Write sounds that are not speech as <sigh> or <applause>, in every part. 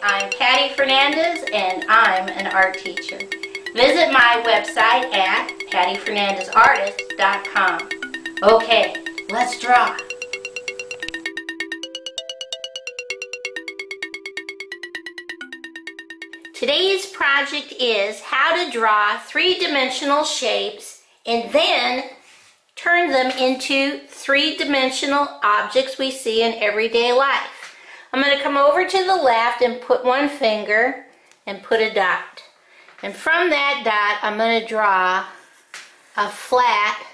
I'm Patty Fernandez and I'm an art teacher. Visit my website at pattyfernandezartist.com. Okay, let's draw. Today's project is how to draw three-dimensional shapes and then turn them into three-dimensional objects we see in everyday life. I'm going to come over to the left and put one finger and put a dot. And from that dot, I'm going to draw a flat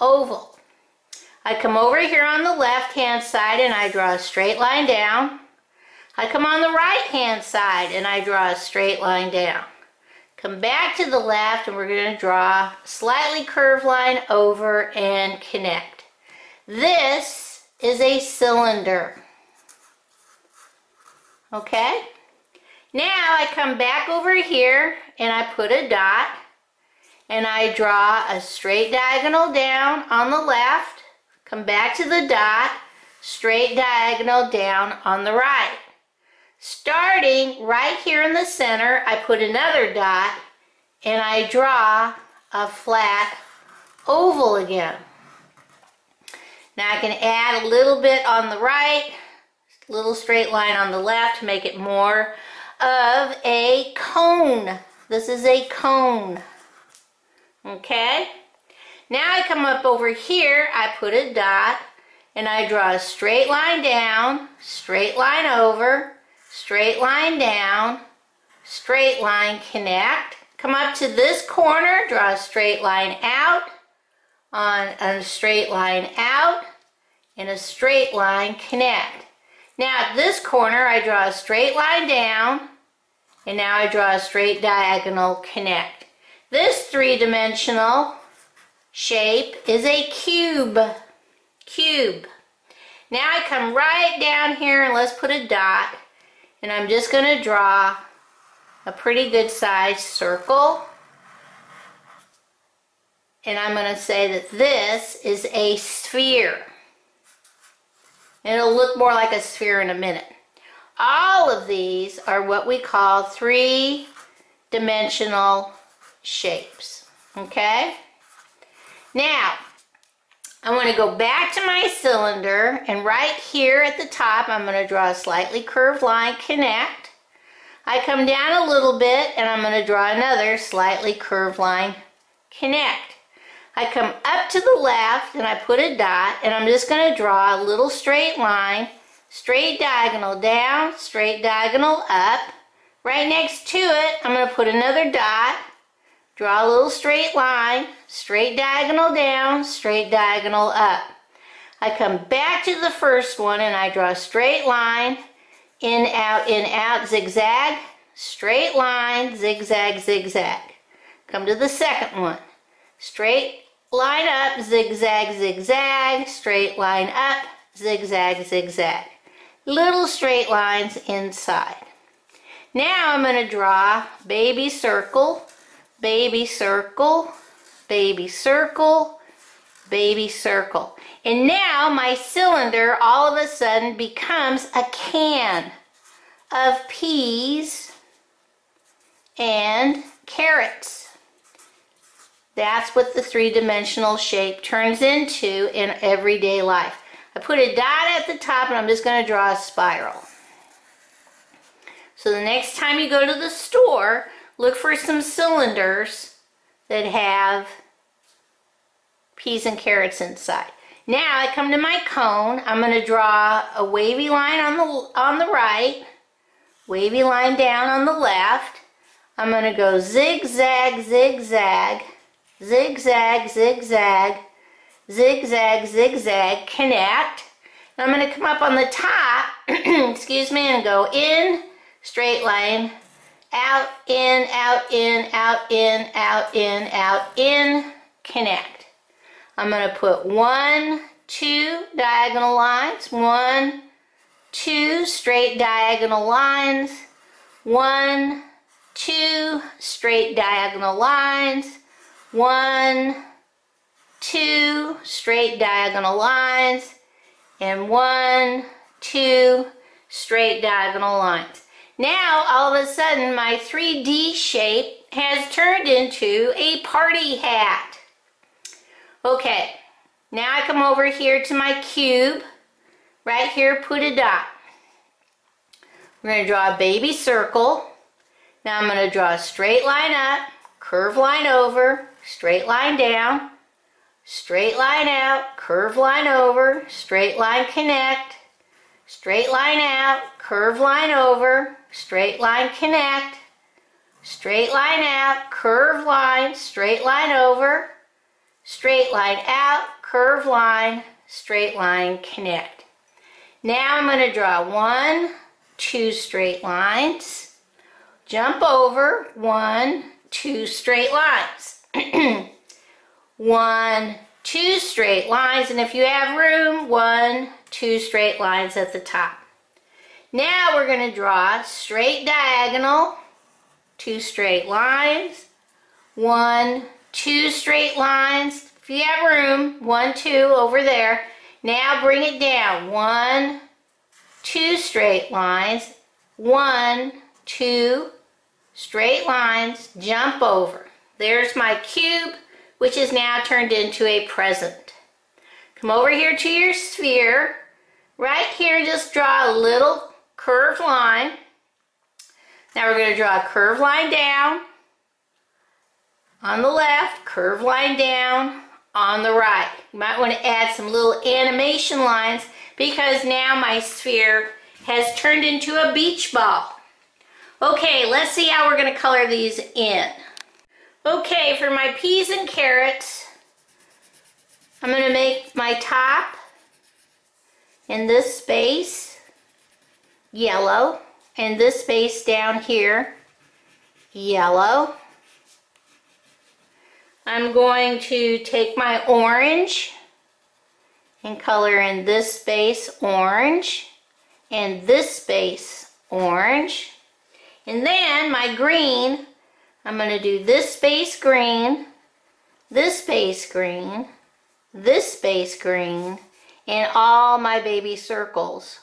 oval. I come over here on the left hand side and I draw a straight line down. I come on the right hand side and I draw a straight line down. Come back to the left and we're going to draw a slightly curved line over and connect. This is a cylinder. Okay? Now I come back over here and I put a dot and I draw a straight diagonal down on the left, come back to the dot, straight diagonal down on the right. Starting right here in the center, I put another dot and I draw a flat oval again. Now I can add a little bit on the right, little straight line on the left to make it more of a cone. This is a cone. Okay? Now I come up over here, I put a dot, and I draw a straight line down, straight line over, straight line down, straight line connect. Come up to this corner, draw a straight line out, on a straight line out, and a straight line connect. Now at this corner, I draw a straight line down, and now I draw a straight diagonal connect. This three-dimensional shape is a cube. Cube. Now I come right down here and let's put a dot and I'm just going to draw a pretty good sized circle. And I'm going to say that this is a sphere. It'll look more like a sphere in a minute. All of these are what we call three-dimensional shapes. Okay? Now, I want to go back to my cylinder and right here at the top I'm going to draw a slightly curved line connect. I come down a little bit and I'm going to draw another slightly curved line connect. I come up to the left and I put a dot and I'm just going to draw a little straight line, straight diagonal down, straight diagonal up. Right next to it I'm going to put another dot Draw a little straight line, straight diagonal down, straight diagonal up. I come back to the first one and I draw a straight line, in, out, in, out, zigzag, straight line, zigzag, zigzag. Come to the second one. Straight line up, zigzag, zigzag, straight line up, zigzag, zigzag. Little straight lines inside. Now I'm going to draw baby circle, baby circle, baby circle, baby circle. And now my cylinder all of a sudden becomes a can of peas and carrots. That's what the three-dimensional shape turns into in everyday life. I put a dot at the top and I'm just going to draw a spiral. So the next time you go to the store, look for some cylinders that have peas and carrots inside. Now I come to my cone. I'm going to draw a wavy line on the on the right, wavy line down on the left. I'm going to go zigzag, zigzag, zigzag, zigzag, zigzag, zigzag, connect. And I'm going to come up on the top, <clears throat> excuse me, and go in, straight line, out, in, out, in, out, in, out, in, out, in, connect. I'm going to put one, two diagonal lines, one, two straight diagonal lines, one, two straight diagonal lines, one, two straight diagonal lines, and one, two straight diagonal lines. Now, all of a sudden, my 3D shape has turned into a party hat. Okay, now I come over here to my cube. Right here, put a dot. We're going to draw a baby circle. Now I'm going to draw a straight line up, curve line over, straight line down, straight line out, curve line over, straight line connect, straight line out, curve line over, straight line connect, straight line out, curve line, straight line over, straight line out, curve line, straight line connect. Now I'm going to draw one, two straight lines, jump over, one, two straight lines. <clears throat> one, two straight lines, and if you have room, one, two straight lines at the top. Now we're going to draw straight diagonal, two straight lines, one, two straight lines. If you have room, one, two over there. Now bring it down, one, two straight lines, one, two straight lines, jump over. There's my cube, which is now turned into a present. Come over here to your sphere. Right here, just draw a little curved line. Now we're going to draw a curved line down on the left, curved line down on the right. You might want to add some little animation lines because now my sphere has turned into a beach ball. Okay, let's see how we're to color these in. Okay, for my peas and carrots, I'm to make my top in this space yellow and this space down here yellow. I'm going to take my orange and color in this space orange and this space orange. And then my green, I'm going to do this space green, this space green, this space green, and all my baby circles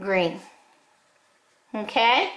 green. Okay?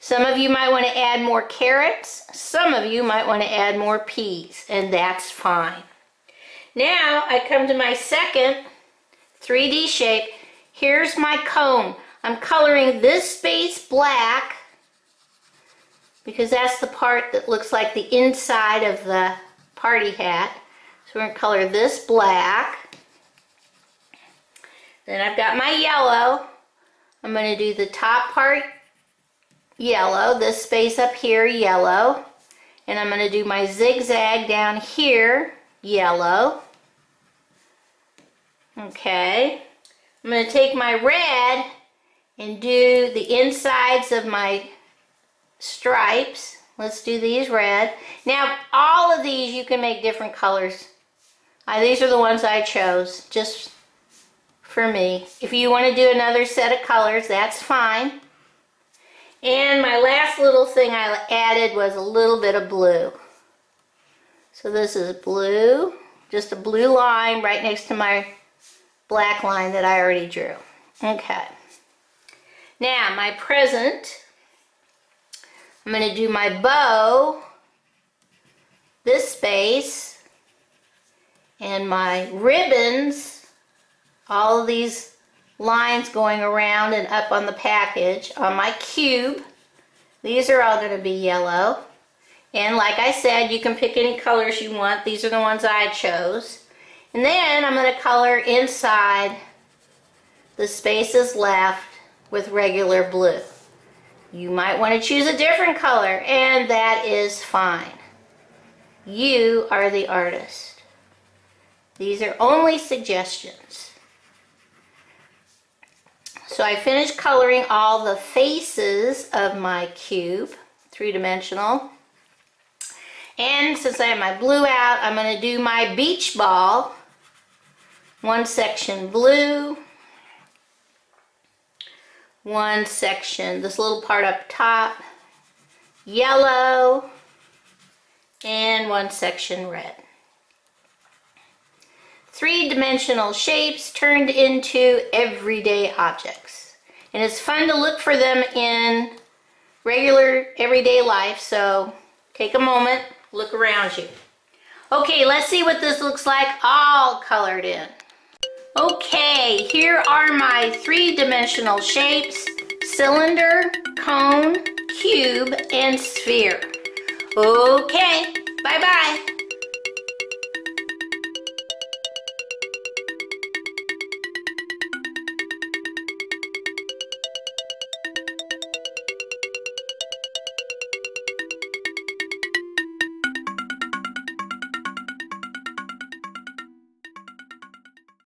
Some of you might want to add more carrots. Some of you might want to add more peas, and that's fine. Now I come to my second 3D shape. Here's my cone. I'm coloring this space black because that's the part that looks like the inside of the party hat. So we're going to color this black. Then I've got my yellow. I'm going to do the top part yellow, this space up here yellow. And I'm going to do my zigzag down here yellow. Okay. I'm going to take my red and do the insides of my stripes. Let's do these red. Now, all of these you can make different colors. Uh, these are the ones I chose, just for me. If you want to do another set of colors, that's fine. And my last little thing I added was a little bit of blue. So this is blue, just a blue line right next to my black line that I already drew. Okay. Now my present, I'm going to do my bow, this space, and my ribbons, all of these lines going around and up on the package on my cube. These are all going to be yellow. And like I said, you can pick any colors you want. These are the ones I chose. And then I'm going to color inside the spaces left with regular blue. You might want to choose a different color, and that is fine. You are the artist. These are only suggestions. So I finished coloring all the faces of my cube, three-dimensional. And since I have my blue out, I'm going to do my beach ball. One section blue, one section. This little part up top, yellow, and one section red. Three-dimensional shapes turned into everyday objects. And it's fun to look for them in regular everyday life, so take a moment, look around you. Okay, let's see what this looks like all colored in. Okay, here are my three-dimensional shapes, cylinder, cone, cube, and sphere. Okay, bye-bye.